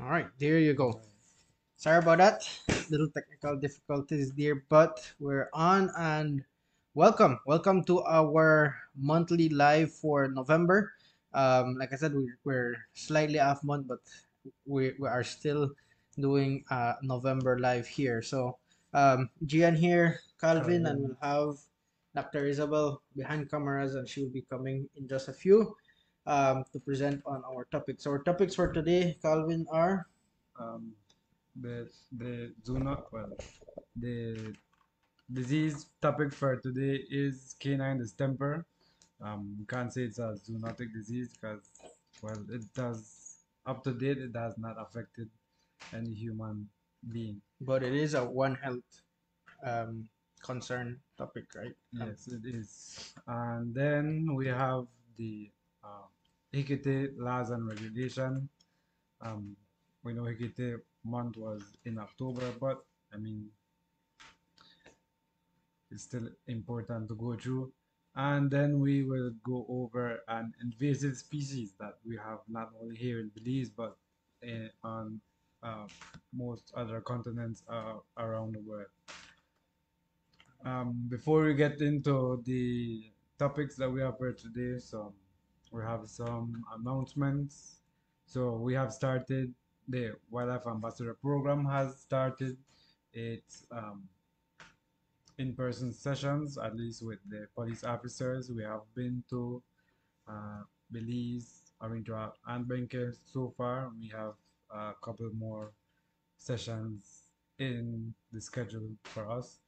All right, there you go. Sorry about that. Little technical difficulties there, but we're on and welcome. Welcome to our monthly live for November. Um, like I said, we, we're slightly off month, but we, we are still doing uh, November live here. So, um, Yanira here, Calvin, and we'll have Dr. Isabel behind cameras, and she will be coming in just a few um, to present on our topics. Our topics for today, Calvin, are um, the the zoono well the disease topic for today is canine distemper. Um, we can't say it's a zoonotic disease because well it does up to date it has not affected any human being. but it is a One Health um, concern topic, right? Yes, it is. And then we have the Hicatee laws and regulation. Um, we know Hicatee month was in October, but I mean, it's still important to go through. And then we will go over an invasive species that we have not only here in Belize, but eh, on uh, most other continents uh, around the world. Um, before we get into the topics that we have for today, so we have some announcements. So we have started the Wildlife Ambassador Program has started its um, in-person sessions, at least with the police officers. We have been to uh, Belize, Arintra, and Benque so far. We have a couple more sessions in the schedule for us.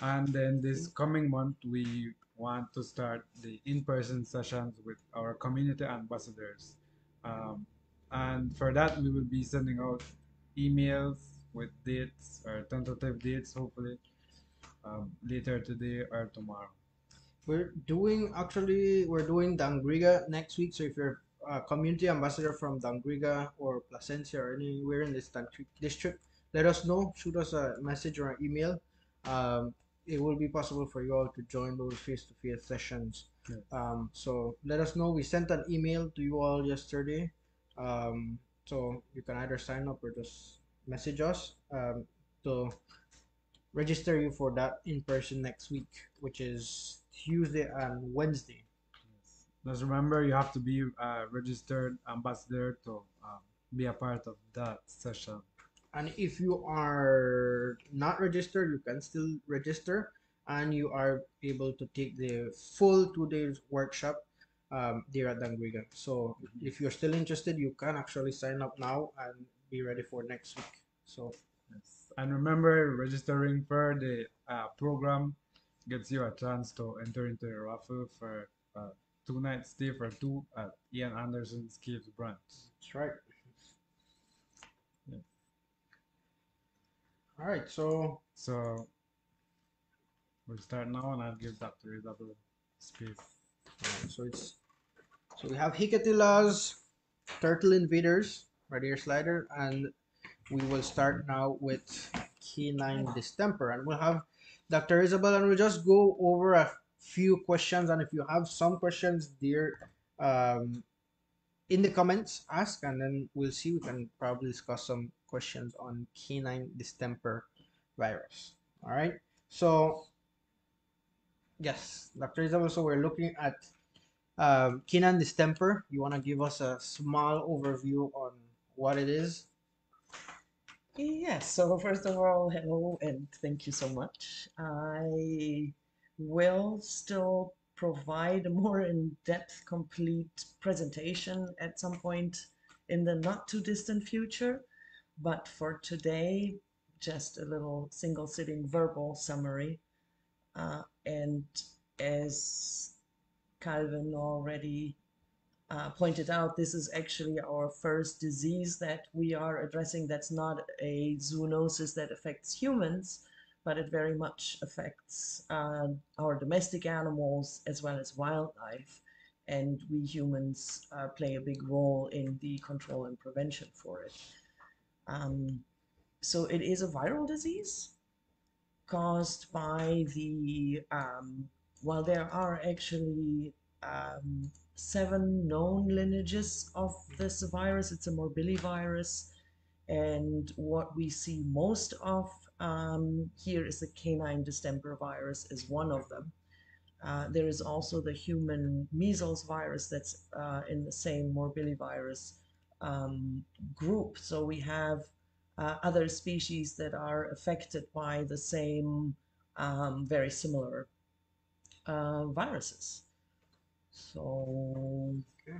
And then this coming month, we want to start the in-person sessions with our community ambassadors. Um, and for that, we will be sending out emails with dates or tentative dates, hopefully, um, later today or tomorrow. We're doing actually we're doing Dangriga next week. So if you're a community ambassador from Dangriga or Placencia or anywhere in this district, let us know. Shoot us a message or an email. Um, it will be possible for you all to join those face-to-face sessions. Yes. Um, so let us know. We sent an email to you all yesterday. Um, so you can either sign up or just message us um, to register you for that in person next week, which is Tuesday and Wednesday. Just remember, you have to be a registered ambassador to um, be a part of that session. And if you are not registered, you can still register and you are able to take the full two days workshop um, there at Dangriga. So if you're still interested, you can actually sign up now and be ready for next week. So Yes. And remember, registering for the uh, program gets you a chance to enter into a raffle for uh, two night stay for two at Ian Anderson's Caves branch. that's right. Yeah. All right. So So we'll start now, and I'll give Dr. Isabel space. Alright, so it's so we have Hicatee laws, Turtle Invaders, right here slider, and we will start now with canine distemper, and we'll have Dr. Isabel, and we'll just go over a few questions, and if you have some questions there, um, in the comments, ask, and then we'll see. We can probably discuss some questions on canine distemper virus. All right, so yes, Dr. Isabel, so we're looking at um, canine distemper. You want to give us a small overview on what it is? Yes, so first of all, hello and thank you so much. I will still provide a more in-depth, complete presentation at some point in the not too distant future, but for today, just a little single sitting verbal summary. Uh, and as Calvin already uh, pointed out, this is actually our first disease that we are addressing that's not a zoonosis that affects humans, but it very much affects uh, our domestic animals as well as wildlife. And we humans uh, play a big role in the control and prevention for it. Um, so it is a viral disease caused by the, um, while there are actually um, seven known lineages of this virus. It's a morbillivirus, And what we see most of um, here is the canine distemper virus is one of them. Uh, there is also the human measles virus that's uh, in the same morbillivirus um, group. So we have uh, other species that are affected by the same um, very similar uh, viruses. So Okay.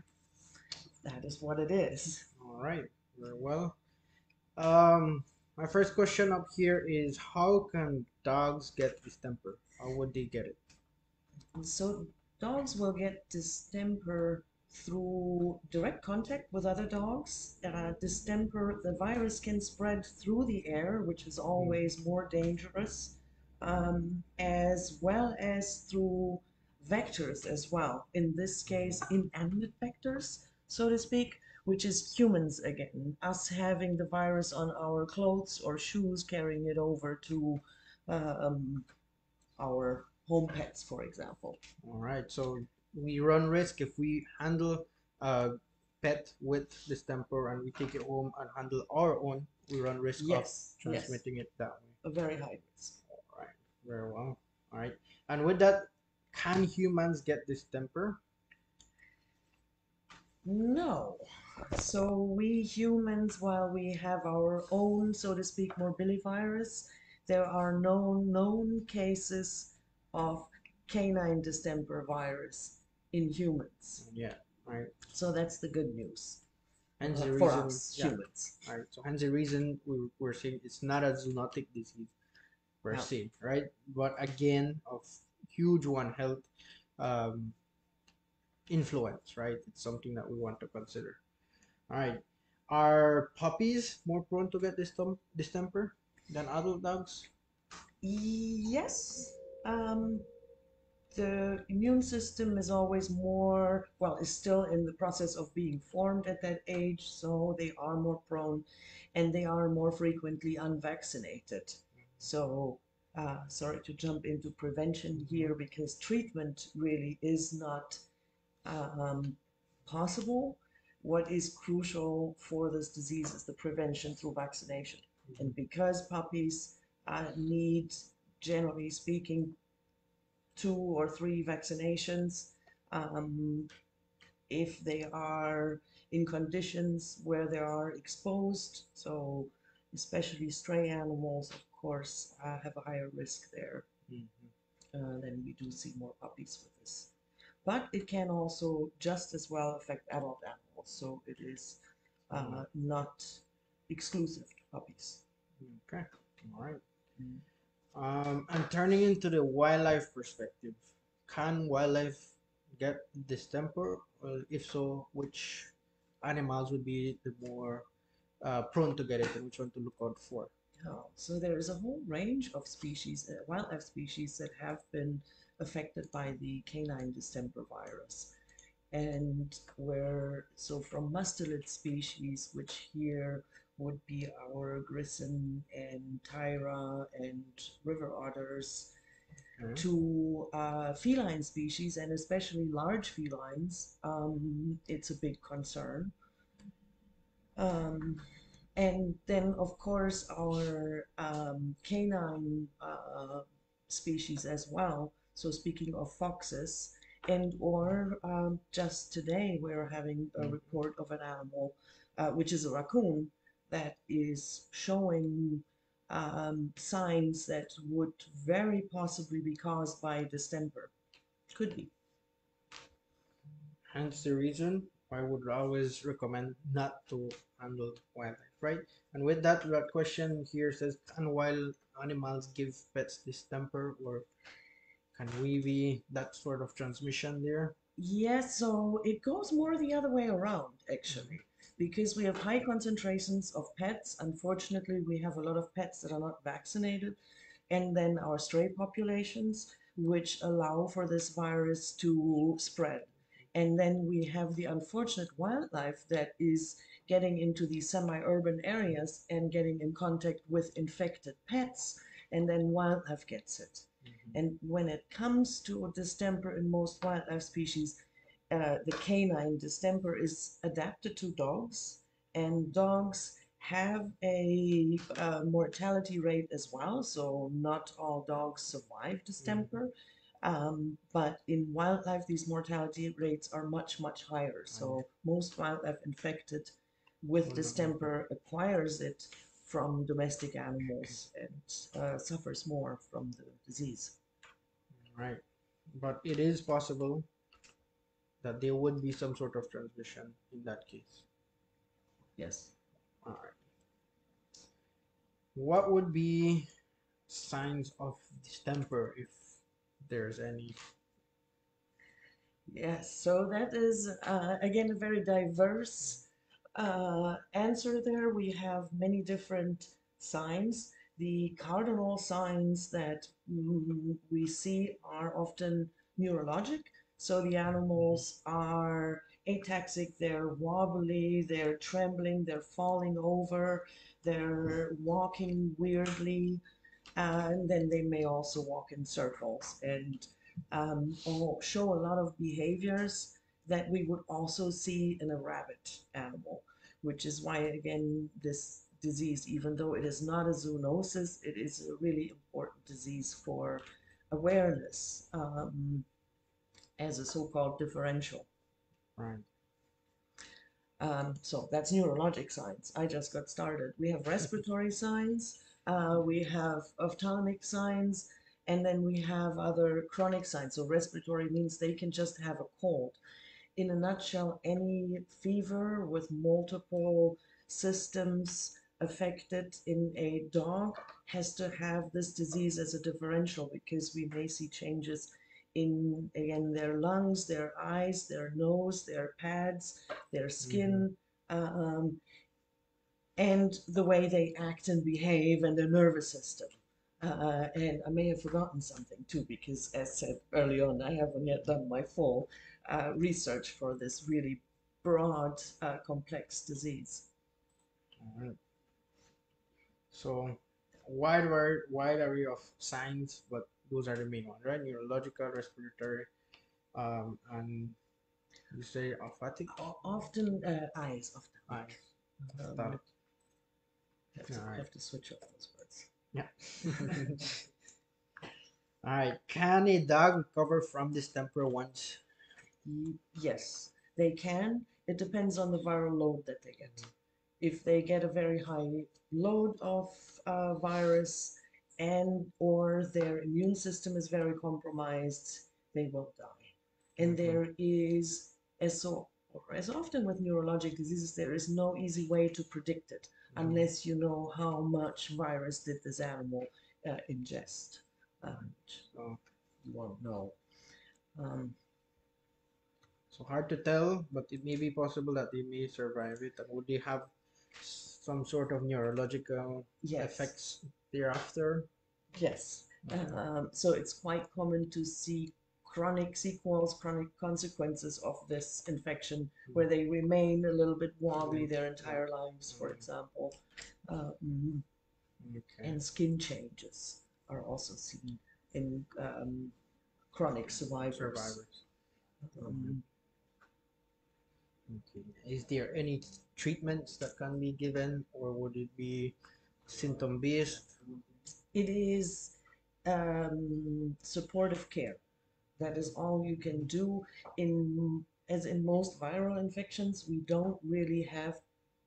that is what it is. All right, very well. Um, my first question up here is how can dogs get distemper? How would they get it? So dogs will get distemper through direct contact with other dogs. Uh, distemper, the virus can spread through the air, which is always more dangerous, um, as well as through vectors as well. In this case, inanimate vectors, so to speak, which is humans again, us having the virus on our clothes or shoes, carrying it over to um, our home pets, for example. All right, so we run risk if we handle a pet with distemper and we take it home and handle our own, we run risk Yes, of yes, transmitting it that way. a very high risk. All right, very well. All right, and with that, can humans get distemper? No. So we humans, while we have our own, so to speak, morbillivirus, there are no known cases of canine distemper virus in humans. Yeah, right. So that's the good news Hence the for reason, us yeah, humans. Right. So hence the reason we, we're saying it's not a zoonotic disease per No. se, right? But again, of huge one health um, influence, right? It's something that we want to consider. All right. Are puppies more prone to get distem- distemper than adult dogs? Yes. Um, the immune system is always more, well, is still in the process of being formed at that age, so they are more prone and they are more frequently unvaccinated. So, uh, sorry to jump into prevention here because treatment really is not um, possible. What is crucial for this disease is the prevention through vaccination. And because puppies uh, need, generally speaking, two or three vaccinations. Um, if they are in conditions where they are exposed, so especially stray animals, of course, uh, have a higher risk there. Uh, then we do see more puppies with this. But it can also just as well affect adult animals, so it is uh, not exclusive to puppies. Okay. All right. Mm. Um, and turning into the wildlife perspective, can wildlife get distemper? Well, if so, which animals would be the more uh, prone to get it, and which one to look out for? So there is a whole range of species, uh, wildlife species that have been affected by the canine distemper virus. And where, so from mustelid species, which here would be our grison and tayra and river otters, to uh, feline species and especially large felines, um, it's a big concern. Um, and then, of course, our um, canine uh, species as well. So, speaking of foxes, and or um, just today we're having a Mm. report of an animal, uh, which is a raccoon, that is showing um, signs that would very possibly be caused by distemper. Could be. Hence the reason I would always recommend not to handle wildlife, right? And with that, that question here says, can wild animals give pets distemper, or can we be that sort of transmission there? Yes, so it goes more the other way around, actually, because we have high concentrations of pets. Unfortunately, we have a lot of pets that are not vaccinated, and then our stray populations, which allow for this virus to spread. And then we have the unfortunate wildlife that is getting into these semi urban areas and getting in contact with infected pets, and then wildlife gets it. Mm-hmm. And when it comes to distemper in most wildlife species, uh, the canine distemper is adapted to dogs, and dogs have a, uh mortality rate as well, so not all dogs survive distemper. Um, but in wildlife, these mortality rates are much, much higher. So most wildlife infected with distemper acquires it from domestic animals and uh, suffers more from the disease. Right. But it is possible that there would be some sort of transmission in that case. Yes. All right. What would be signs of distemper if there's any? Yes, so that is uh, again a very diverse uh, answer there. We have many different signs. The cardinal signs that mm, we see are often neurologic. So the animals are ataxic, they're wobbly, they're trembling, they're falling over, they're walking weirdly, and then they may also walk in circles and um, show a lot of behaviors that we would also see in a rabbit animal, which is why, again, this disease, even though it is not a zoonosis, it is a really important disease for awareness um, as a so called differential. Right. Um, so that's neurologic signs. I just got started. We have respiratory signs, uh, we have ophthalmic signs, and then we have other chronic signs. So respiratory means they can just have a cold. In a nutshell, any fever with multiple systems affected in a dog has to have this disease as a differential because we may see changes in again their lungs, their eyes, their nose, their pads, their skin, um, and the way they act and behave and their nervous system. Uh, and I may have forgotten something too, because as said early on, I haven't yet done my full uh, research for this really broad, uh, complex disease. All right. So wide wide wide array of signs, but those are the main ones, right? Neurological, respiratory, um, and you say O- Often uh, eyes, often. eyes. Um, Ophthalmic. have, to, Alright. have to switch up those words. Yeah. All right. Can a dog recover from distemper once? Yes, they can. It depends on the viral load that they get. If they get a very high load of uh, virus and or their immune system is very compromised, they will die. And Mhm. there is, as so or as often with neurologic diseases, there is no easy way to predict it unless you know how much virus did this animal uh, ingest. Um, So, you won't know. Um, so hard to tell, but it may be possible that they may survive it. And would they have some sort of neurological yes. effects thereafter? Yes. Um, so it's quite common to see chronic sequels, chronic consequences of this infection, where they remain a little bit wobbly their entire lives, for example. Uh, mhm. Okay. And skin changes are also seen in um, chronic survivors. Survivors. Um, Okay. Is there any treatments that can be given, or would it be symptom based? it is um, supportive care. That is all you can do. In as in most viral infections, we don't really have,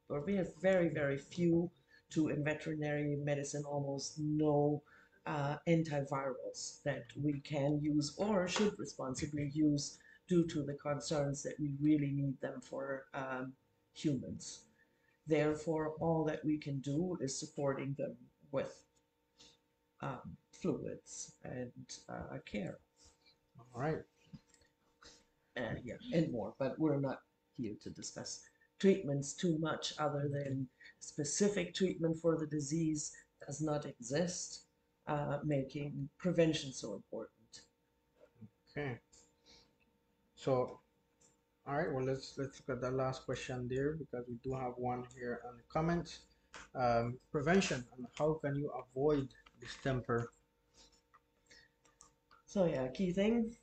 or we have very very few to in veterinary medicine almost no uh, antivirals that we can use or should responsibly use due to the concerns that we really need them for um, humans. Therefore, all that we can do is supporting them with um, fluids and uh, care. All right. Uh, yeah, and more. But we're not here to discuss treatments too much, other than specific treatment for the disease does not exist, uh, making prevention so important. Okay. So, all right. Well, let's let's look at the last question there because we do have one here on the comments. Um, prevention and how can you avoid distemper So yeah, key thing,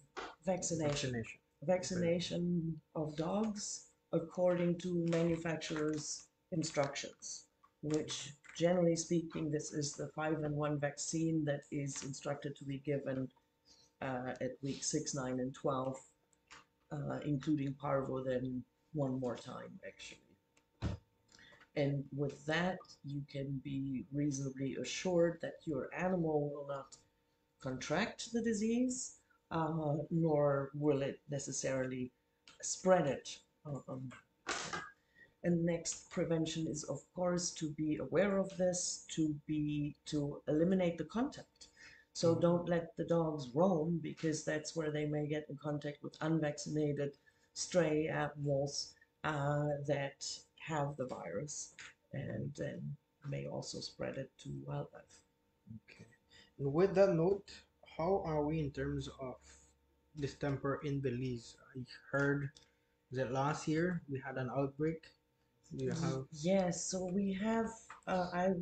vaccination. vaccination? Vaccination of dogs according to manufacturer's instructions. which generally speaking, this is the five and one vaccine that is instructed to be given uh, at week six, nine, and 12, uh, including parvo, then one more time, actually. And with that, you can be reasonably assured that your animal will not contract the disease, uh, nor will it necessarily spread it. Um, and next prevention is of course to be aware of this, to be to eliminate the contact. So don't let the dogs roam because that's where they may get in contact with unvaccinated stray animals uh, that have the virus and then may also spread it to wildlife. Okay. And with that note, how are we in terms of distemper in Belize? I heard that last year we had an outbreak. Do you have? Yes, so we have, uh, I,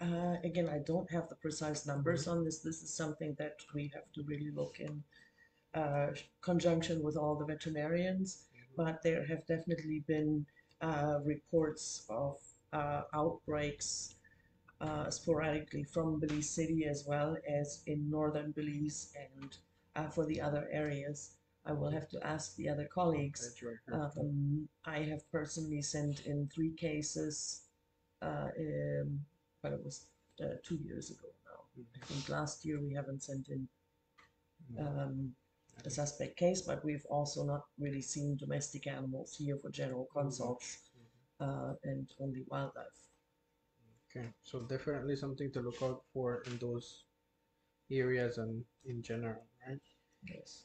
uh, again, I don't have the precise numbers on this. This is something that we have to really look in uh, conjunction with all the veterinarians. But there have definitely been uh, reports of uh, outbreaks uh, sporadically from Belize City as well as in northern Belize and uh, for the other areas. I will have to ask the other colleagues. I. Um, I have personally sent in three cases, um, but it was uh, two years ago now. I think last year we haven't sent in um, a suspect case, but we've also not really seen domestic animals here for general consults uh, and only wildlife. Okay, so definitely something to look out for in those areas and in general, right? Yes.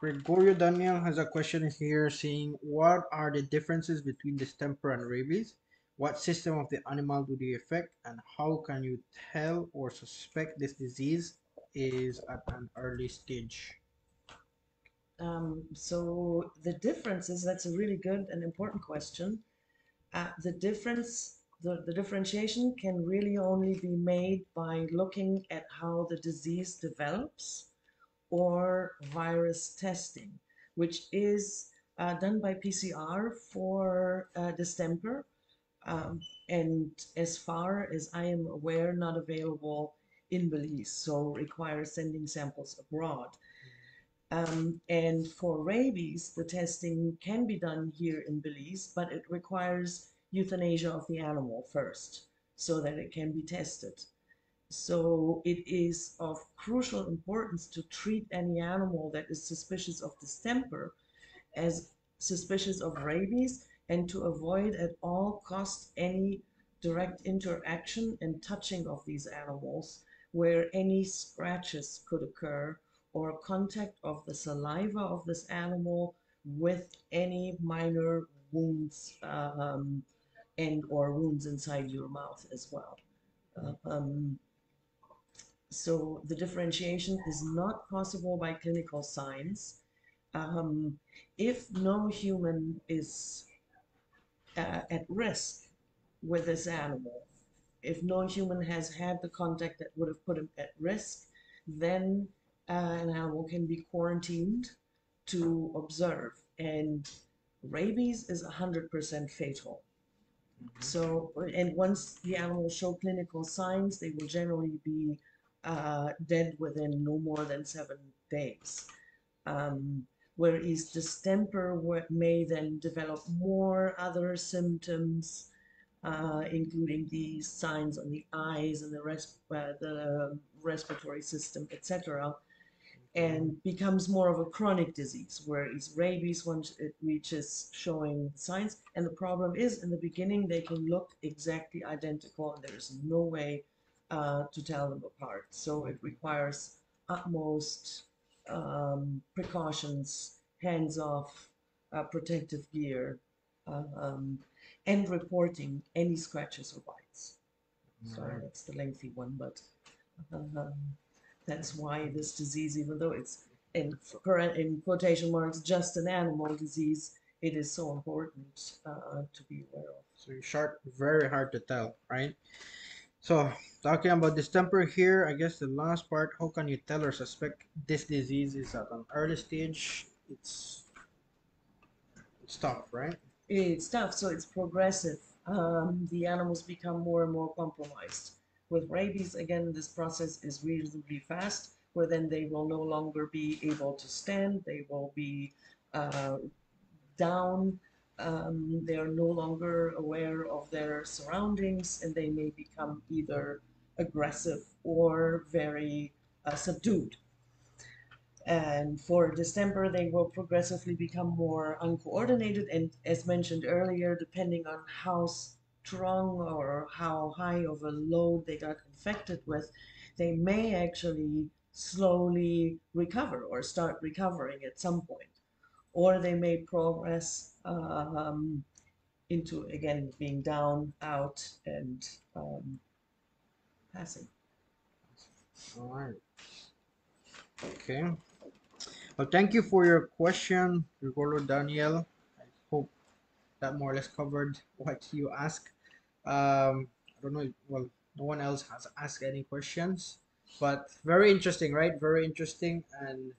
Gregorio Daniel has a question here saying, What are the differences between distemper and rabies? What system of the animal do they affect, and how can you tell or suspect this disease is at an early stage? Um, so the difference is that's a really good and important question. Uh, the difference, the, the differentiation can really only be made by looking at how the disease develops or virus testing, which is uh, done by PCR for uh, distemper. Um, and as far as I am aware, not available in Belize, so requires sending samples abroad. Um, and for rabies, the testing can be done here in Belize, but it requires euthanasia of the animal first so that it can be tested. So it is of crucial importance to treat any animal that is suspicious of distemper as suspicious of rabies and to avoid at all costs any direct interaction and touching of these animals where any scratches could occur or contact of the saliva of this animal with any minor wounds um, and or wounds inside your mouth as well. Uh, um, so the differentiation is not possible by clinical signs. Um, if no human is uh, at risk with this animal, if no human has had the contact that would have put him at risk, then uh, an animal can be quarantined to observe. And rabies is 100% fatal. So, and once the animals show clinical signs, they will generally be uh, dead within no more than seven days. Um, whereas distemper may then develop more other symptoms, uh, including the signs on the eyes and the, res- uh, the respiratory system, etc., and becomes more of a chronic disease. Whereas rabies, once it reaches showing signs, and the problem is in the beginning they can look exactly identical, and there is no way uh, to tell them apart. So it requires utmost um, precautions, hands off, uh, protective gear, uh, um, and reporting any scratches or bites. Sorry, Alright. that's the lengthy one, but um, that's why this disease, even though it's in, in quotation marks just an animal disease, it is so important uh, to be aware of. So short, very hard to tell, right? So talking about distemper here, I guess the last part, how can you tell or suspect this disease is at an early stage? It's it's tough, right? It's tough, so it's progressive. um, the animals become more and more compromised. With rabies, again, this process is reasonably fast, where then they will no longer be able to stand, they will be uh, down, um, they are no longer aware of their surroundings, and they may become either aggressive or very uh, subdued. And for distemper, they will progressively become more uncoordinated. And as mentioned earlier, depending on how strong or how high of a load they got infected with, they may actually slowly recover or start recovering at some point. Or they may progress um, into, again, being down, out, and um, passing. All right. Okay. Well, thank you for your question, Gregorio Daniel. I hope that more or less covered what you asked. Um, I don't know. Well, no one else has asked any questions, but very interesting, right? Very interesting, and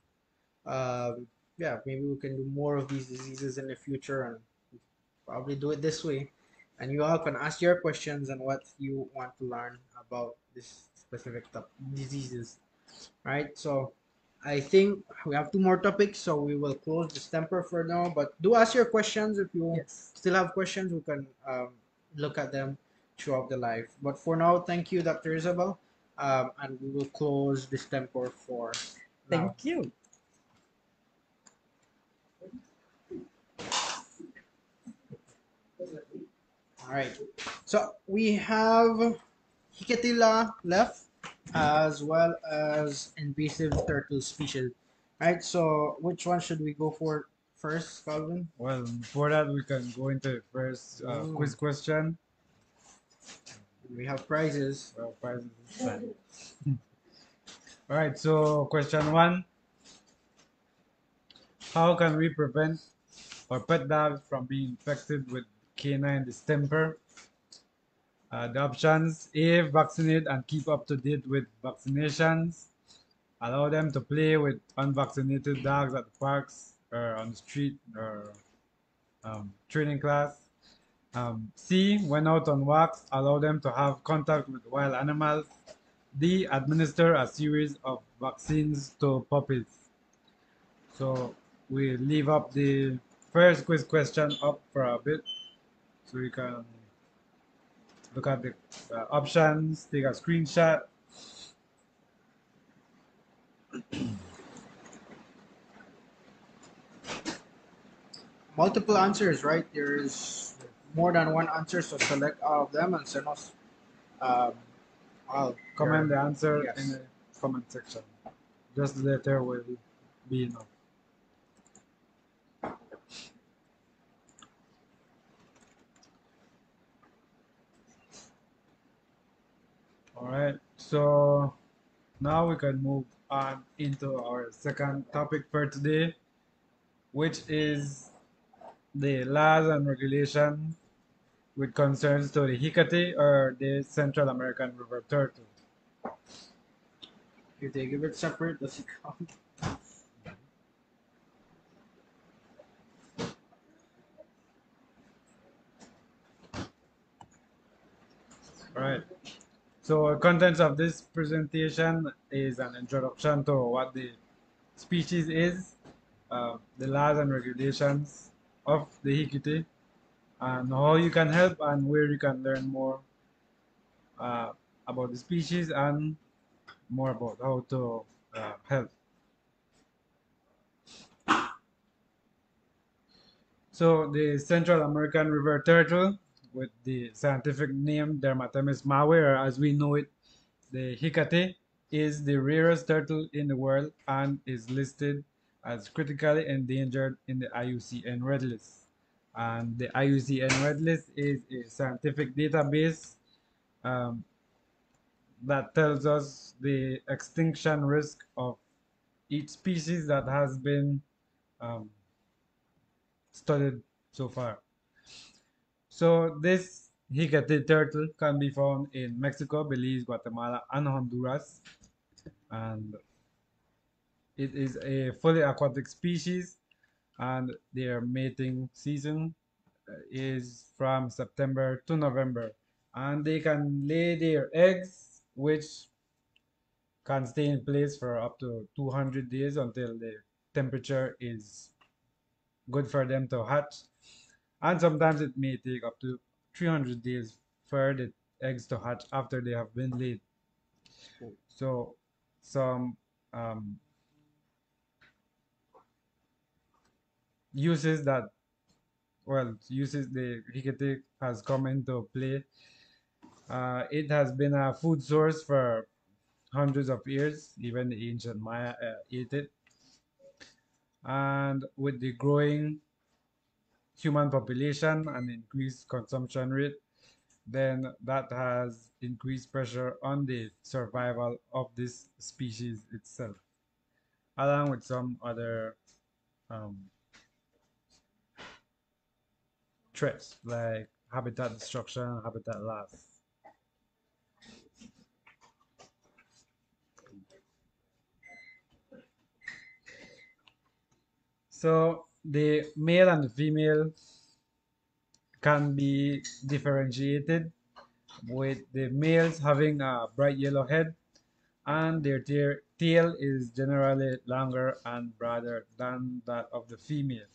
um, yeah, maybe we can do more of these diseases in the future, and probably do it this way. And you all can ask your questions and what you want to learn about this specific top diseases, right? So I think we have two more topics, so we will close distemper for now. But do ask your questions if you Yes. still have questions. We can um, look at them throughout the live. But for now, thank you, Dr. Isabel, um, and we will close distemper for now. Thank you. All right. So we have Hicatee law left, as well as invasive turtle species. All right. So which one should we go for first, Calvin? Well, before that, we can go into the first uh, quiz question. We have prizes. Well, prizes. All right, so question one. How can we prevent our pet dogs from being infected with canine distemper? Uh, the options A. Vaccinate and keep up to date with vaccinations. Allow them to play with unvaccinated dogs at parks or on the street or um, training class. Um, C. When out on walks, allow them to have contact with wild animals. D. Administer a series of vaccines to puppies. So we leave up the first quiz question up for a bit so you can look at the uh, options, take a screenshot. Multiple answers, right? There's more than one answer, so select all of them and send us um, all Comment the answer Yes. in the comment section. Just the letter will be enough. All right, so now we can move on into our second topic for today, which is the laws and regulations with concerns to the Hicatee or the Central American river turtle. They give it separate, does it count? Alright. So contents of this presentation is an introduction to what the species is, uh, the laws and regulations of the Hicatee, and how you can help and where you can learn more uh, about the species and more about how to uh, help. So the Central American river turtle with the scientific name Dermatemys mawii, or as we know it, the Hicatee is the rarest turtle in the world and is listed as critically endangered in the IUCN Red List. And the IUCN Red List is a scientific database um, that tells us the extinction risk of each species that has been um, studied so far. So this Hicatee turtle can be found in Mexico, Belize, Guatemala, and Honduras. And it is a fully aquatic species and their mating season uh, is from September to November, and they can lay their eggs, which can stay in place for up to 200 days until the temperature is good for them to hatch. And sometimes it may take up to 300 days for the eggs to hatch after they have been laid. So, some um, uses that, well, uses the Hicatee has come into play. Uh, it has been a food source for hundreds of years. Even the ancient Maya uh, ate it. And with the growing human population and increased consumption rate, then that has increased pressure on the survival of this species itself, along with some other um, threats like habitat destruction, habitat loss. So the male and female can be differentiated with the males having a bright yellow head and their tail, is generally longer and broader than that of the female.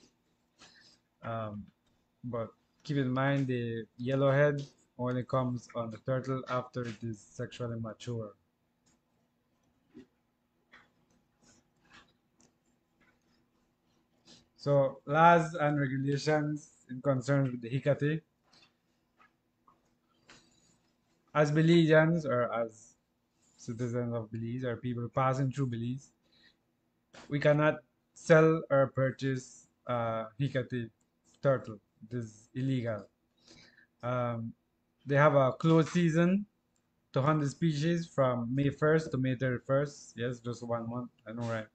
Um, but keep in mind the yellow head only comes on the turtle after it is sexually mature. So laws and regulations in concern with the Hicatee. As Belizeans or as citizens of Belize or people passing through Belize, we cannot sell or purchase uh, Hicatee turtle. It is illegal. Um, they have a closed season to hunt the species from May 1st to May 31st. Yes, just one month. I know, right?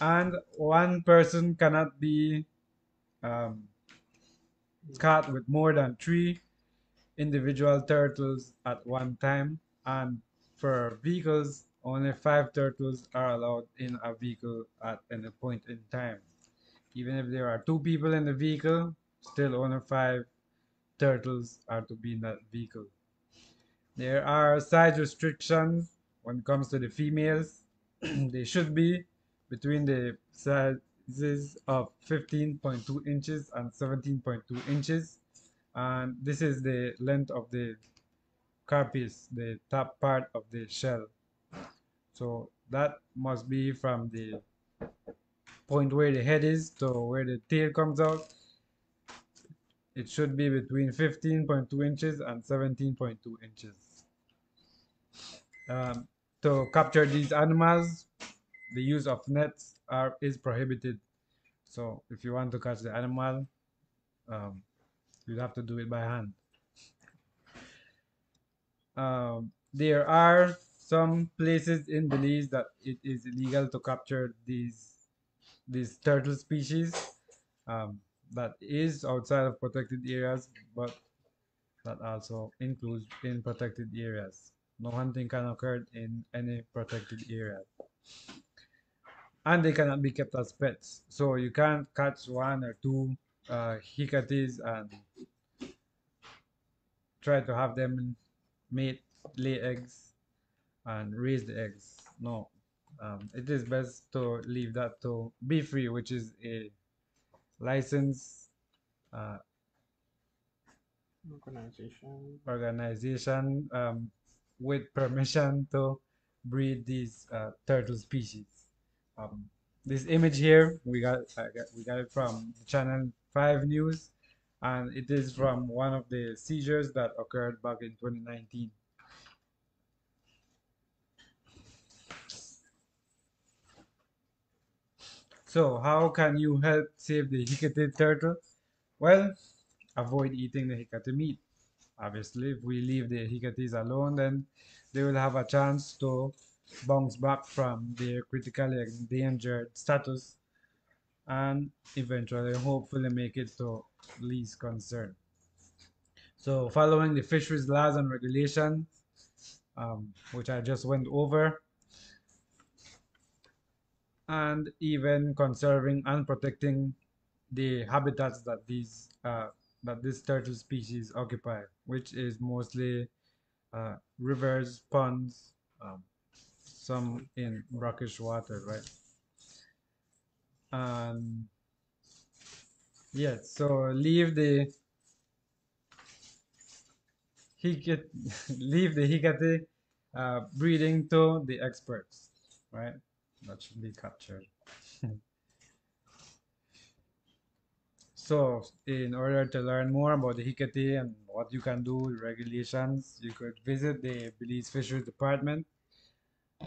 And one person cannot be um, caught with more than three individual turtles at one time. And for vehicles, only five turtles are allowed in a vehicle at any point in time. Even if there are two people in the vehicle, still only five turtles are to be in that vehicle. There are size restrictions when it comes to the females. they should be between the sizes of 15.2 inches and 17.2 inches. And this is the length of the carapace, the top part of the shell. So that must be from the point where the head is to where the tail comes out it should be between 15.2 inches and 17.2 inches. Um, to capture these animals, the use of nets are, is prohibited. So if you want to catch the animal, um, you'd have to do it by hand. Um, there are some places in Belize that it is illegal to capture these these turtle species. Um, that is outside of protected areas, but that also includes in protected areas. No hunting can occur in any protected area. And they cannot be kept as pets. So you can't catch one or two uh, hicatees and try to have them mate, lay eggs, and raise the eggs. No. Um, it is best to leave that to BFREE, which is a license uh, Organization. organization um, with permission to breed these uh, turtle species. Um, this image here we got, got we got it from Channel 5 News and it is from one of the seizures that occurred back in 2019. So how can you help save the Hicatee turtle? Well, avoid eating the Hicatee meat. Obviously, if we leave the Hicatees alone, then they will have a chance to bounce back from their critically endangered status and eventually, hopefully, make it to least concern. So, following the fisheries laws and regulations, um, which I just went over, and even conserving and protecting the habitats that these uh, that this turtle species occupy, which is mostly uh, rivers, ponds, um, some in brackish water, right? And yes, so leave the Hicatee, leave the Hicatee uh, breeding to the experts, right? That should be captured. So, in order to learn more about the Hicatee and what you can do, regulations, you could visit the Belize Fisheries Department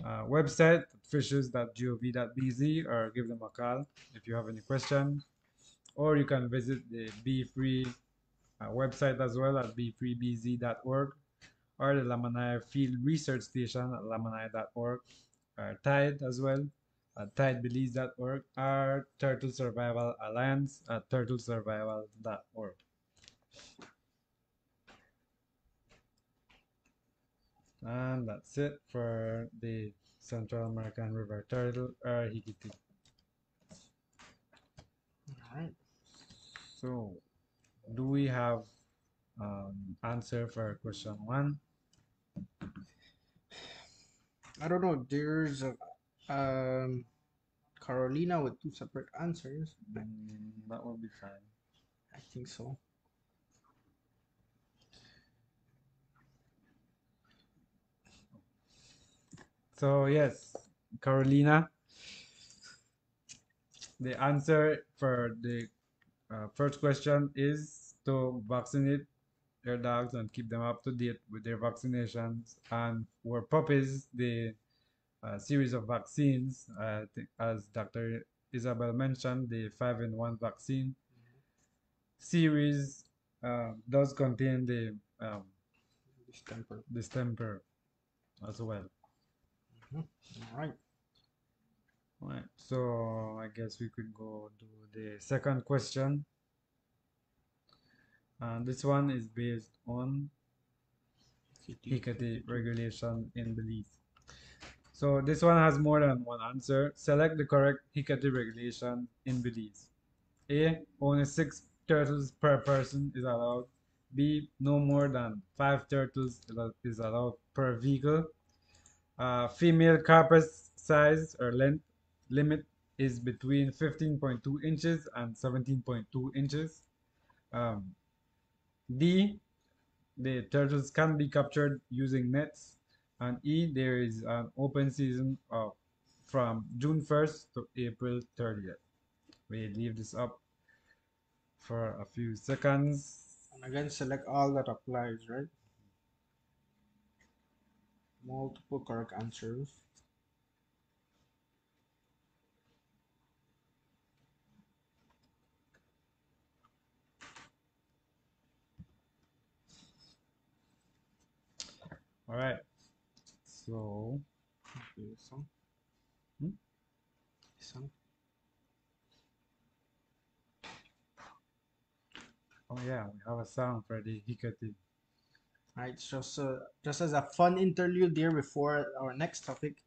uh, website, fishes.gov.bz, or give them a call if you have any question Or you can visit the BFREE uh, website as well at bfreebz.org or the Lamanai Field Research Station at lamanai.org, or TIDE as well at tidebelize.org or Turtle Survival Alliance at turtlesurvival.org. And that's it for the Central American River Turtle or Hicatee. All right. So, do we have um, answer for question one? I don't know. There's a um Carolina with two separate answers. Mm, that would be fine. I think so. So yes, Carolina. The answer for the uh, first question is to vaccinate your dogs and keep them up to date with their vaccinations. And for puppies, the uh, series of vaccines, uh, as Dr. Isabel mentioned, the five-in-one vaccine series uh, does contain the um, Distemper. distemper as well. Mm-hmm. All right. Right. So I guess we could go to the second question. And this one is based on Hicatee regulation in Belize. So this one has more than one answer. Select the correct Hicatee regulation in Belize. A. Only six turtles per person is allowed. B. No more than five turtles is is allowed per vehicle. Uh, female carpus size or length limit is between 15.2 inches and 17.2 inches. Um, D. The turtles can be captured using nets. And E. There is an open season of from June 1st to April 30th. We leave this up for a few seconds. And again, select all that applies, right? Multiple correct answers. All right. So one. Hmm? One. Oh yeah, we have a song for the Hicatee. Right, So, uh, just as a fun interlude there before our next topic,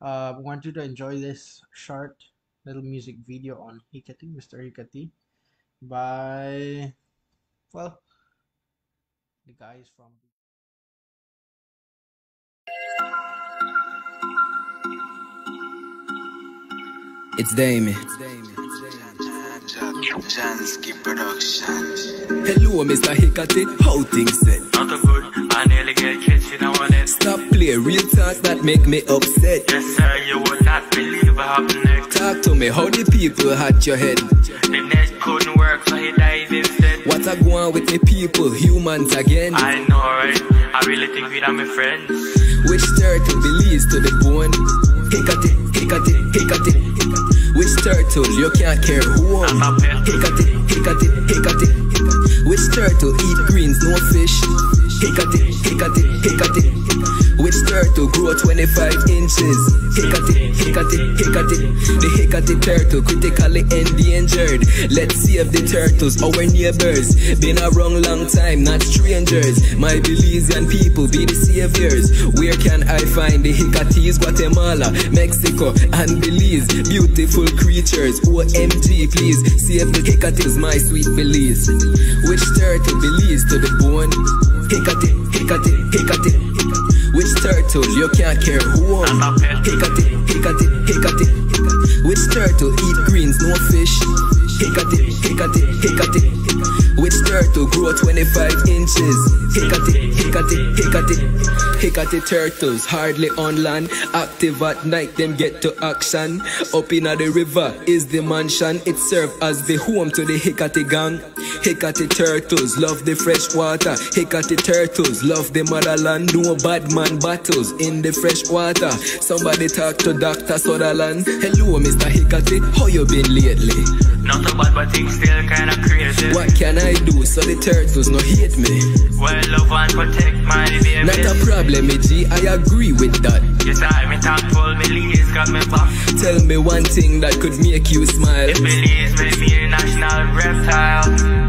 uh, we want you to enjoy this short little music video on Hicatee, Mr. Hicatee, by well, the guys from. It's Damien. Jansky Productions. Hello, Mr. Hicatee. How things set? Not a good, I nearly get kids in a wallet. Stop play real talk that make me upset. Yes, sir, you would not believe what happened next. Talk to me, how the people had your head? The net couldn't work, so he died instead. What a go on with me people, humans again? I know, right? I really think we are my friends. Which turtle believes to the bone? Hicatee, Hicatee, Hicatee. Which turtle you can't care who own? Not a pet. Hicatee, Hicatee, Hicatee. Which turtle eat greens, no fish? Hicatee, Hicatee, Hicatee. Which turtle grow 25 inches. Hicatee, Hicatee, Hicatee. The Hicatee turtle critically endangered. Let's save the turtles, our neighbors. Been around long time, not strangers. My Belizean people be the saviors. Where can I find the Hicatees? Guatemala, Mexico, and Belize. Beautiful creatures. OMG, please save the Hicatees, my sweet Belize. Which turtle Belize to the bone? Hicatee, Hicatee, Hicatee. Which turtle you can't care who own? Hicatee, Hicatee, Hicatee. Which turtle eat greens, no fish? Hicatee, Hicatee, Hicatee. Which turtle grow 25 inches? Hicatee, Hicatee, Hicatee. Hicatee turtles hardly on land. Active at night, them get to action. Up in the river is the mansion. It serve as the home to the Hicatee gang. Hicatee turtles love the fresh water. Hicatee turtles love the motherland. No bad man battles in the fresh water. Somebody talk to Dr. Sutherland. Hello, Mr. Hicatee. How you been lately? Not so bad, but things still kinda crazy. What can I do so the turtles no hate me? Well, love and protect my baby. Not a problem, eh, G. I agree with that. Yes, I'm thankful, Belize got me back. Tell me one thing that could make you smile. If Belize made me a national reptile.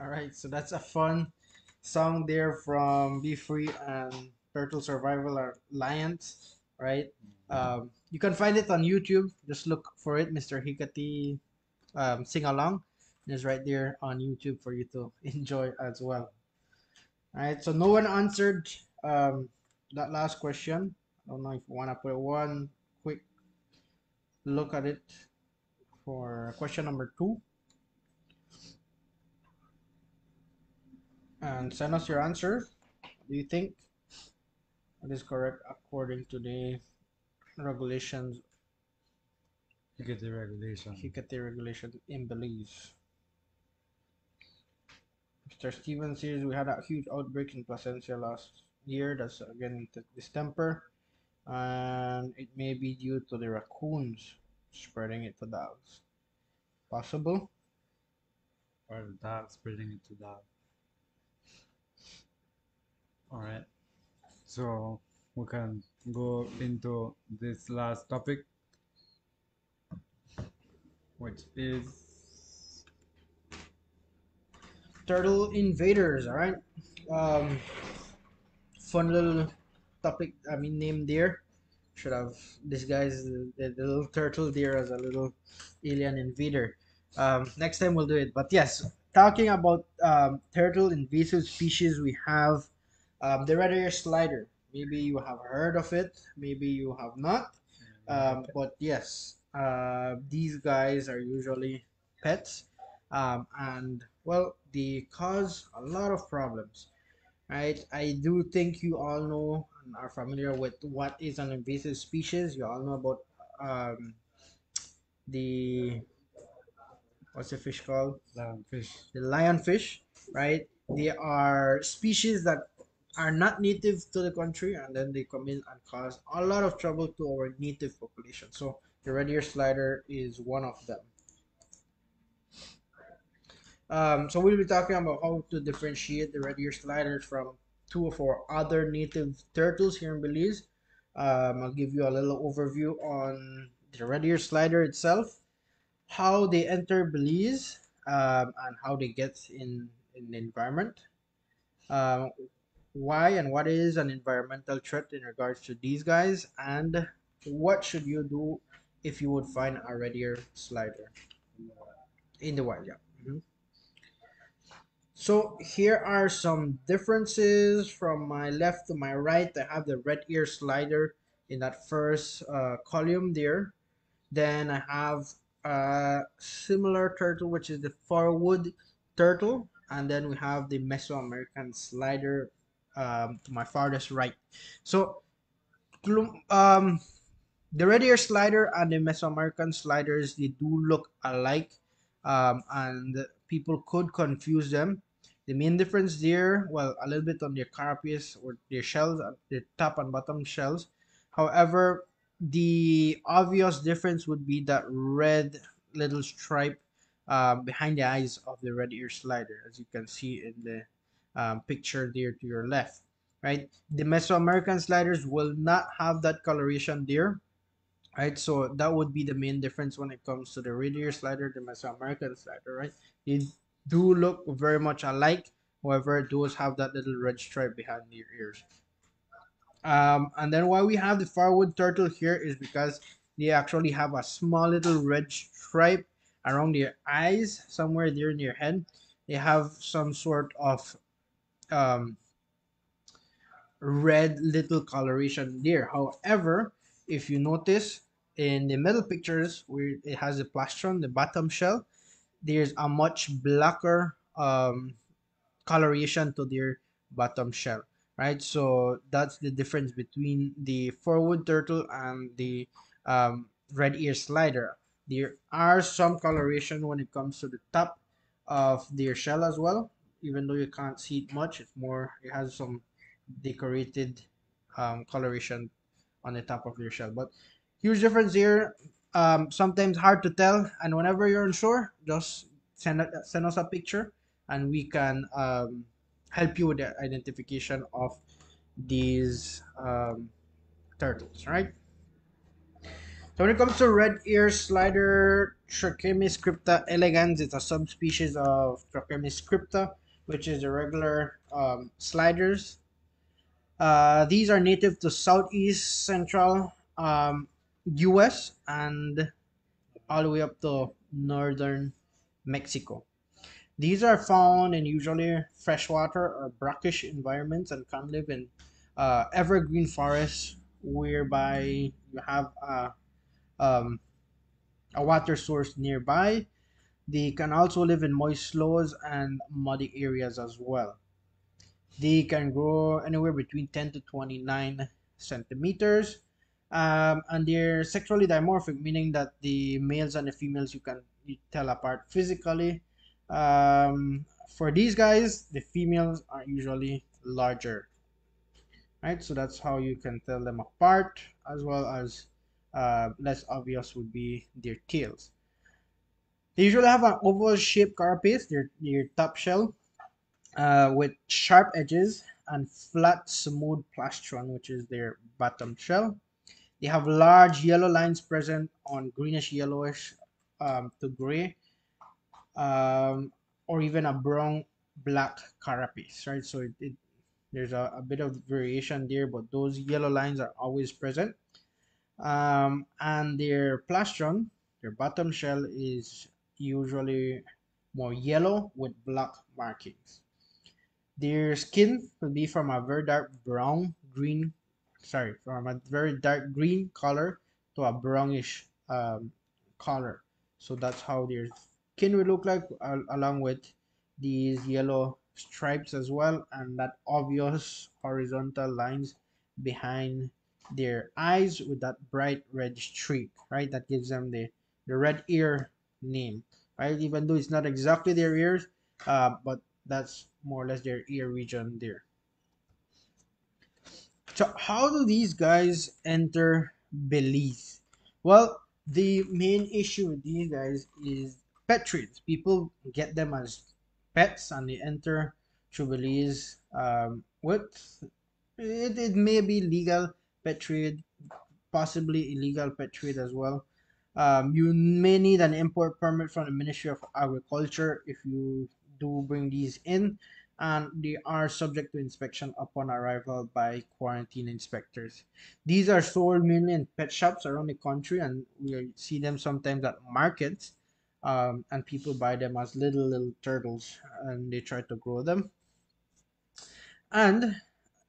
All right, so that's a fun song there from BFREE and Turtle Survival Alliance, right? Um, you can find it on YouTube. Just look for it, Mr. Hicatee um, Sing Along. It's right there on YouTube for you to enjoy as well. All right, so no one answered um, that last question. I don't know if you want to put one quick look at it for question number two. And send us your answer. Do you think it is correct according to the regulations, Hicatee regulation. Hicatee regulation in Belize? Mr. Stevens says we had a huge outbreak in Placencia last year. That's again in t- distemper, and it may be due to the raccoons spreading it to dogs. Possible. Or the dog spreading it to dog. Alright. So we can go into this last topic, which is turtle invaders all right um fun little topic i mean name there should have disguised the, the, the little turtle there as a little alien invader um next time we'll do it but yes talking about um turtle invasive species we have um the red ear slider maybe you have heard of it maybe you have not um, but yes, uh, these guys are usually pets, um, and well, they cause a lot of problems, right? I do think you all know and are familiar with what is an invasive species. You all know about um, the what's the fish called? lionfish. the lionfish, right? They are species that are not native to the country and then they come in and cause a lot of trouble to our native population. So the red ear slider is one of them. Um, so we'll be talking about how to differentiate the red ear sliders from two of our other native turtles here in Belize. Um, I'll give you a little overview on the red ear slider itself, how they enter Belize, um, and how they get in, in the environment. Um, why and what is an environmental threat in regards to these guys, and what should you do if you would find a red ear slider in the wild? Yeah. Mhm. So here are some differences from my left to my right. I have the red ear slider in that first uh, column there. Then I have a similar turtle, which is the furrowed wood turtle. And then we have the Mesoamerican slider um, to my farthest right. So um, the red ear slider and the Mesoamerican sliders, they do look alike. Um, and people could confuse them The main difference there, well, a little bit on their carapace or their shells, uh, their top and bottom shells. However, the obvious difference would be that red little stripe um, behind the eyes of the red ear slider, as you can see in the um, picture there to your left, right? The Mesoamerican sliders will not have that coloration there, right? So that would be the main difference when it comes to the red ear slider, the Mesoamerican slider, right? They do look very much alike, however, those have that little red stripe behind their ears. Um, and then why we have the furrowed wood turtle here is because they actually have a small little red stripe around their eyes, somewhere there in their head. They have some sort of um, red little coloration there. However, if you notice in the middle pictures where it has the plastron, the bottom shell, there's a much blacker um, coloration to their bottom shell right? So that's the difference between the furrowed wood turtle and the um, red ear slider. There are some coloration when it comes to the top of their shell as well even though you can't see it much it's more it has some decorated um, coloration on the top of your shell. But huge difference here. Um, sometimes hard to tell and whenever you're unsure just send, send us a picture and we can um, help you with the identification of these um, turtles right? So when it comes to red ear slider Trachemys scripta elegans it's a subspecies of Trachemys scripta which is the regular um, sliders uh, these are native to southeast central um, US and all the way up to northern Mexico. These are found in usually freshwater or brackish environments and can live in uh, evergreen forests whereby you have a, um, a water source nearby. They can also live in moist sloughs and muddy areas as well. They can grow anywhere between 10 to 29 centimeters um, and they're sexually dimorphic, meaning that the males and the females you can tell apart physically. Um, for these guys, the females are usually larger, right? So that's how you can tell them apart, as well as uh, less obvious would be their tails. They usually have an oval-shaped carapace, their, their top shell, uh, with sharp edges and flat, smooth plastron, which is their bottom shell. They have large yellow lines present on greenish yellowish um, to gray um, or even a brown black carapace, right? So it, it there's a, a, bit of variation there, but those yellow lines are always present. Um, and their plastron, their bottom shell is usually more yellow with black markings. Their skin will be from a very dark brown, green, sorry, from a very dark green color to a brownish um, color. So that's how their skin will look like uh, along with these yellow stripes as well and that obvious horizontal lines behind their eyes with that bright red streak, right? That gives them the, the red ear name, right? Even though it's not exactly their ears, uh, but that's more or less their ear region there. So how do these guys enter Belize? Well, the main issue with these guys is pet trades. People get them as pets and they enter through Belize um, with it, it may be legal pet trade, possibly illegal pet trade as well. Um, you may need an import permit from the Ministry of Agriculture if you do bring these in and they are subject to inspection upon arrival by quarantine inspectors. These are sold mainly in pet shops around the country, and we see them sometimes at markets. Um, and people buy them as little little turtles, and they try to grow them. And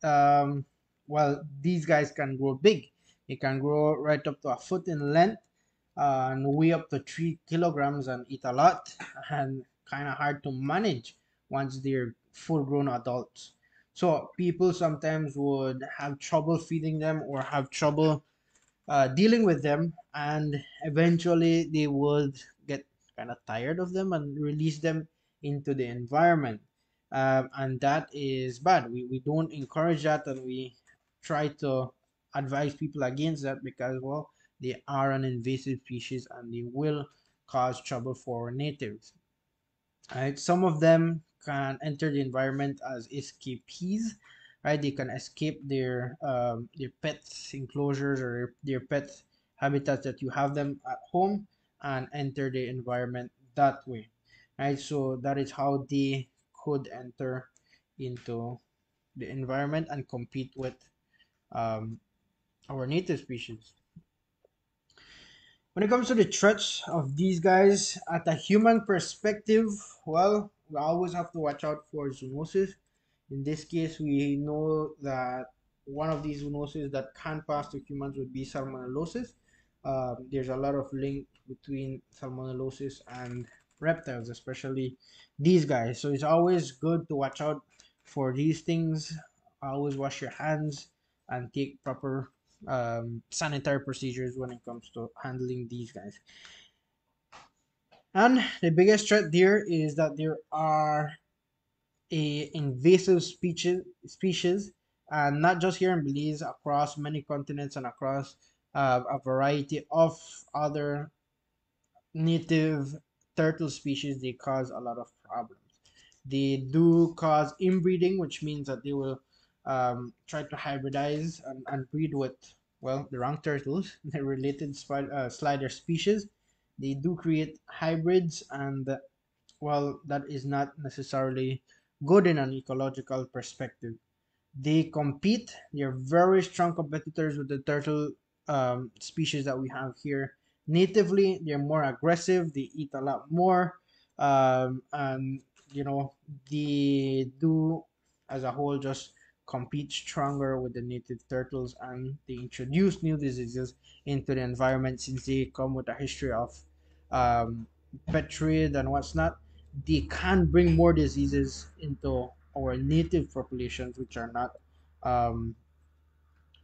um, well, these guys can grow big. They can grow right up to a foot in length and weigh up to three kilograms and eat a lot and kind of hard to manage once they're full grown adults. So people sometimes would have trouble feeding them or have trouble uh, dealing with them, and eventually they would get kind of tired of them and release them into the environment. um, and that is bad. We, we don't encourage that, and we try to advise people against that because, well, they are an invasive species and they will cause trouble for natives. Right, some of them can enter the environment as escapees. Right, they can escape their um, their pets enclosures or their, their pet habitats that you have them at home and enter the environment that way. Right, so that is how they could enter into the environment and compete with um, our native species. When it comes to the threats of these guys, at a human perspective, well, we always have to watch out for zoonosis. In this case, we know that one of these zoonoses that can pass to humans would be salmonellosis. Um, there's a lot of link between salmonellosis and reptiles, especially these guys. So it's always good to watch out for these things. Always wash your hands and take proper um, sanitary procedures when it comes to handling these guys. And the biggest threat there is that there are a invasive species species and not just here in Belize, across many continents and across uh, a variety of other native turtle species, they cause a lot of problems. They do cause inbreeding, which means that they will um, try to hybridize and, and breed with, well, the wrong turtles, the related uh, slider species. They do create hybrids, and well, that is not necessarily good in an ecological perspective. They compete, they're very strong competitors with the turtle um, species that we have here. Natively, they're more aggressive, they eat a lot more, um, and you know, they do as a whole just compete stronger with the native turtles and they introduce new diseases into the environment since they come with a history of um, pet trade and what's not. They can bring more diseases into our native populations which are not um,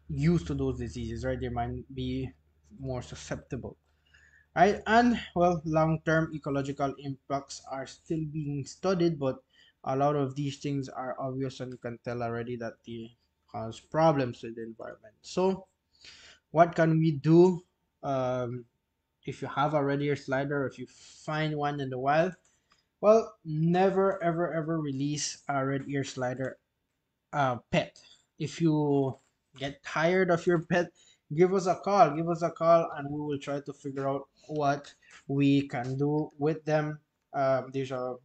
used to those diseases right? They might be more susceptible right? And well long-term ecological impacts are still being studied but a lot of these things are obvious and you can tell already that they cause problems with the environment. So what can we do um, if you have a red ear slider if you find one in the wild? Well never ever ever release a red ear slider uh, pet. If you get tired of your pet give us a call. Give us a call and we will try to figure out what we can do with them. Um, there's a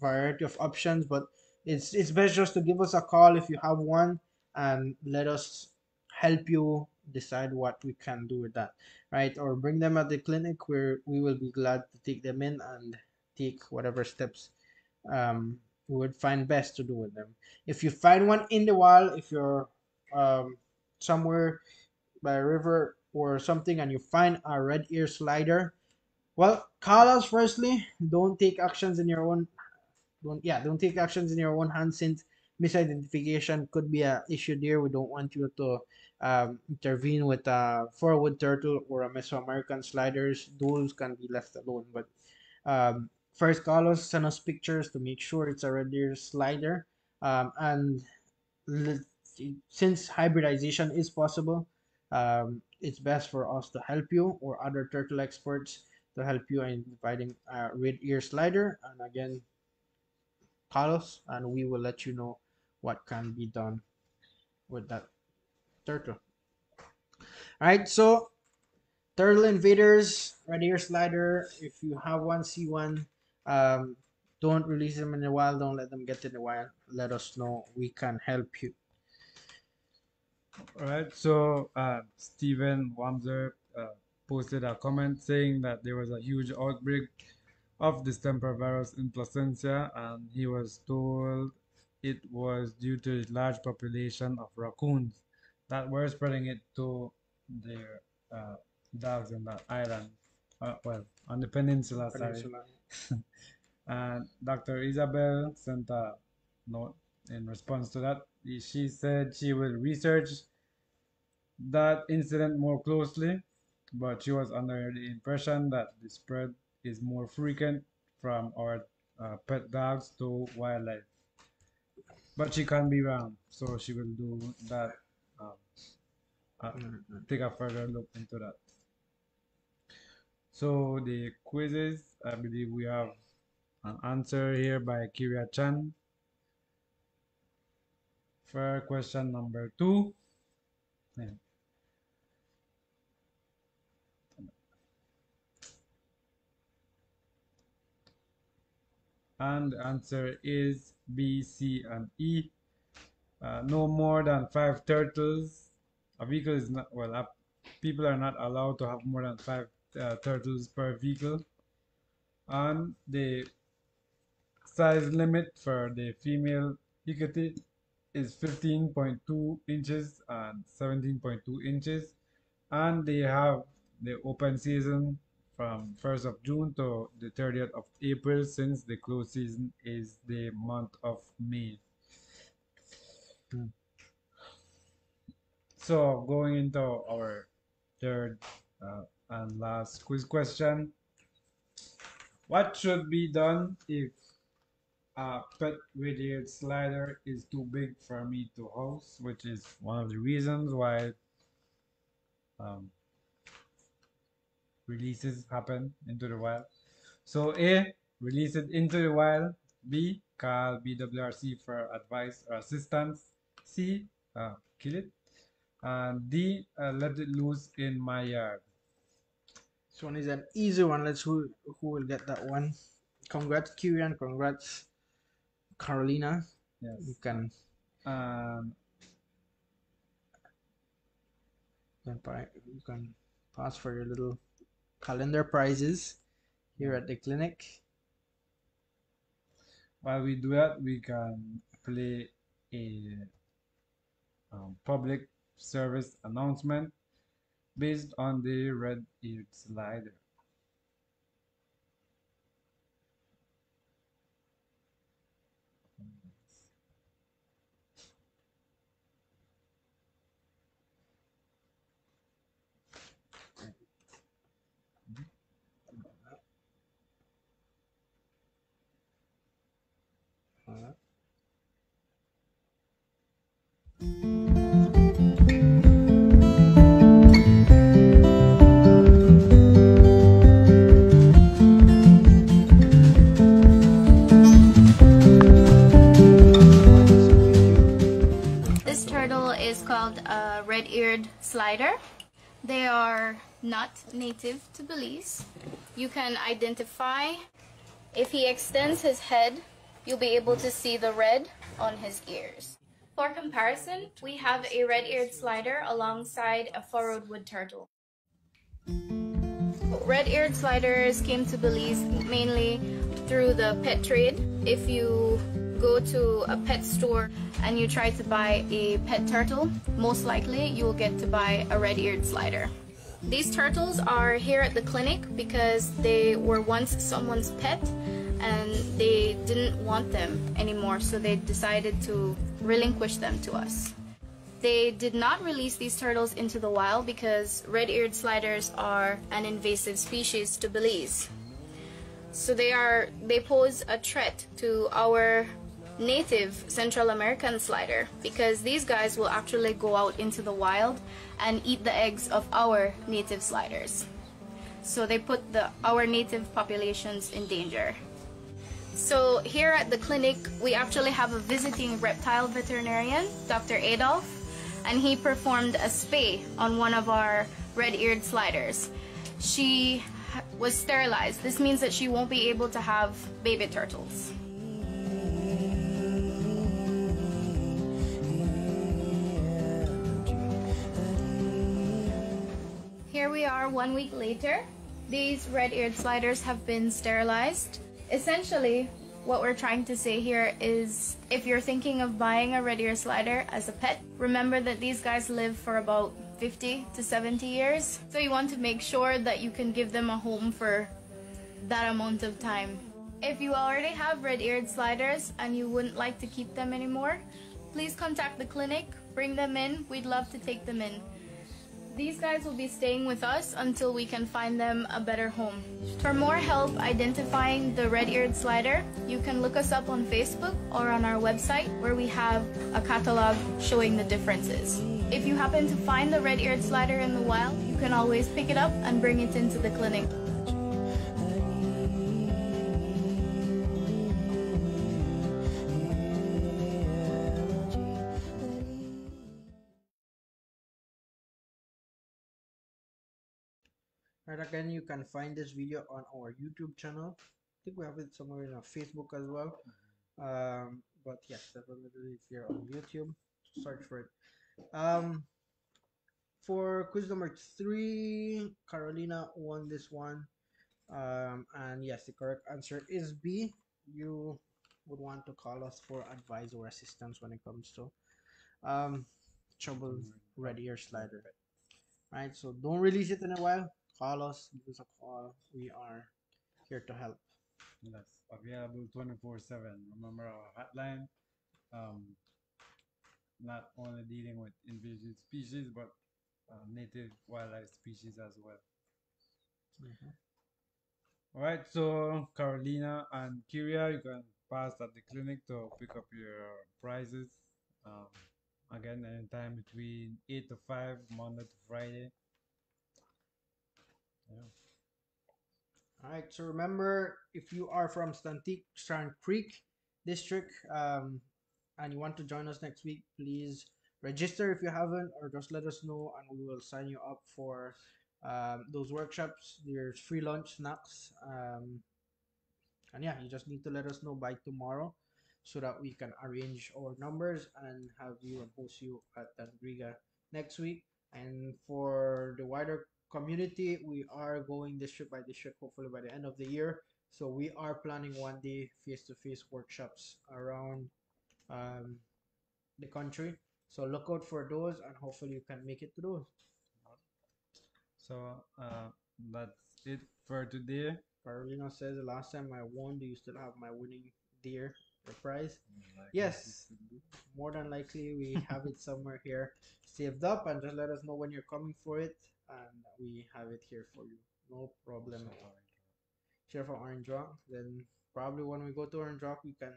variety of options but it's it's best just to give us a call if you have one and let us help you decide what we can do with that right? Or bring them at the clinic where we will be glad to take them in and take whatever steps um, we would find best to do with them. If you find one in the wild if you're um, somewhere by a river or something and you find a red ear slider well call us firstly. Don't take actions in your own don't yeah don't take actions in your own hands since misidentification could be a issue there. We don't want you to um, intervene with a furrowed wood turtle or a mesoamerican sliders. Those can be left alone. But um, first call us send us pictures to make sure it's a red ear slider. Um, and since hybridization is possible um, it's best for us to help you or other turtle experts to help you in providing a red ear slider. And again call us and we will let you know what can be done with that turtle. All right so turtle invaders red ear slider if you have one see one um, don't release them in the wild don't let them get in the wild let us know we can help you. All right, so uh, Stephen Wamser uh, posted a comment saying that there was a huge outbreak of distemper virus in Placencia, and he was told it was due to the large population of raccoons that were spreading it to their uh, dogs in that island. Uh, well, on the peninsula, sorry. Peninsula. And Dr. Isabel sent a note in response to that. She said she will research that incident more closely, but she was under the impression that the spread is more frequent from our uh, pet dogs to wildlife. but she can be wrong, so she will do that. Um, uh, take a further look into that. So the quizzes, I believe we have an answer here by Kiria Chan. For question number two. Yeah. And the answer is B, C, and E. Uh, no more than five turtles. A vehicle is not, well, uh, people are not allowed to have more than five uh, turtles per vehicle. And the size limit for the female Hicatee is 15.2 inches and 17.2 inches. And they have the open season from 1st of June to the 30th of April since the close season is the month of May. So going into our third uh, and last quiz question. What should be done if a pet red-eared slider is too big for me to house, which is one of the reasons why um, releases happen into the wild. So A, release it into the wild. B, call BWRC for advice or assistance. C, uh, kill it. And D, uh, let it loose in my yard. This one is an easy one. Let's who who will get that one. Congrats, Kieran. Congrats, Carolina. You Yes. can Um, you can, you can pass for your little calendar prizes here at the clinic. while we do that, we can play a um, public service announcement based on the red-eared slider. Slider. They are not native to Belize. You can identify if he extends his head, you'll be able to see the red on his ears. For comparison, we have a red-eared slider alongside a furrowed wood turtle. Red-eared sliders came to Belize mainly through the pet trade. If you go to a pet store and you try to buy a pet turtle, most likely you will get to buy a red-eared slider. These turtles are here at the clinic because they were once someone's pet and they didn't want them anymore, so they decided to relinquish them to us. They did not release these turtles into the wild because red-eared sliders are an invasive species to Belize. So they are they pose a threat to our native Central American slider because these guys will actually go out into the wild and eat the eggs of our native sliders. So they put the our native populations in danger. So here at the clinic, we actually have a visiting reptile veterinarian, Dr. Adolf, and he performed a spay on one of our red-eared sliders. She was sterilized. This means that she won't be able to have baby turtles. Here we are one week later. These red-eared sliders have been sterilized. Essentially, what we're trying to say here is if you're thinking of buying a red-eared slider as a pet, remember that these guys live for about 50 to 70 years. So you want to make sure that you can give them a home for that amount of time. If you already have red-eared sliders and you wouldn't like to keep them anymore, please contact the clinic, bring them in. We'd love to take them in. These guys will be staying with us until we can find them a better home. For more help identifying the red-eared slider, you can look us up on Facebook or on our website where we have a catalog showing the differences. If you happen to find the red-eared slider in the wild, you can always pick it up and bring it into the clinic. Again, you can find this video on our YouTube channel. I think we have it somewhere in our Facebook as well. Um, but yes, definitely if you're on YouTube, search for it. Um, for quiz number three, Carolina won this one. Um, and yes, the correct answer is B. You would want to call us for advice or assistance when it comes to um, trouble red ear slider. Right, so don't release it in a while. Call us, give us a call. We are here to help. Yes, available 24 7. Remember our hotline, um, not only dealing with invasive species, but uh, native wildlife species as well. All right, so Carolina and Kyria, you can pass at the clinic to pick up your prizes. Um, again, anytime between 8 to 5, Monday to Friday. Yeah. All right. So remember, if you are from Stantique Strand Creek District um, and you want to join us next week, please register if you haven't, or just let us know, and we will sign you up for um, those workshops. There's free lunch, snacks, um, and yeah, you just need to let us know by tomorrow, so that we can arrange our numbers and have you and host you at Dangriga next week. And for the wider community, we are going district by district, hopefully by the end of the year. So we are planning one day face-to-face workshops around um, the country. So look out for those, and hopefully you can make it to those. So uh, that's it for today. Carolina says the last time I won, do you still have my winning deer prize? Like Yes. More than likely, we have it somewhere here saved up, and just let us know when you're coming for it, and we have it here for you. No problem. At all. Share for Orange Walk. Then probably when we go to Orange Walk, we can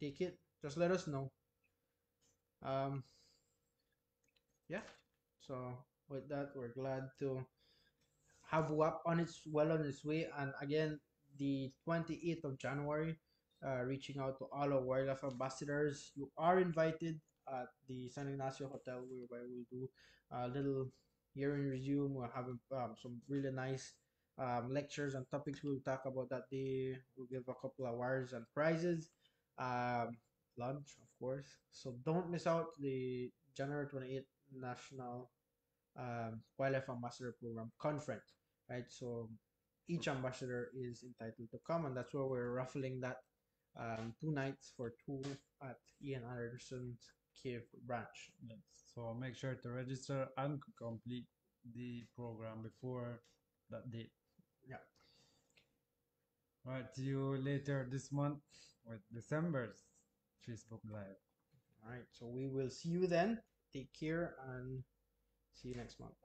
take it. Just let us know. Um. Yeah. So with that, we're glad to have WAP on its well on its way, and again, the 28th of January, uh, reaching out to all our wildlife ambassadors. You are invited at the San Ignacio Hotel, where we'll do a little year in resume. We're having um, some really nice um, lectures and topics we'll talk about that day. We'll give a couple of awards and prizes, um, lunch, of course. So don't miss out the January 28th National um, Wildlife Ambassador Program conference, right? So each ambassador is entitled to come, and that's where we're raffling that um, two nights for two at Ian Anderson's Cave Branch. Yes. So make sure to register and complete the program before that date. Yeah. Right. See you later this month with December's Facebook Live. All right. So we will see you then. Take care and see you next month.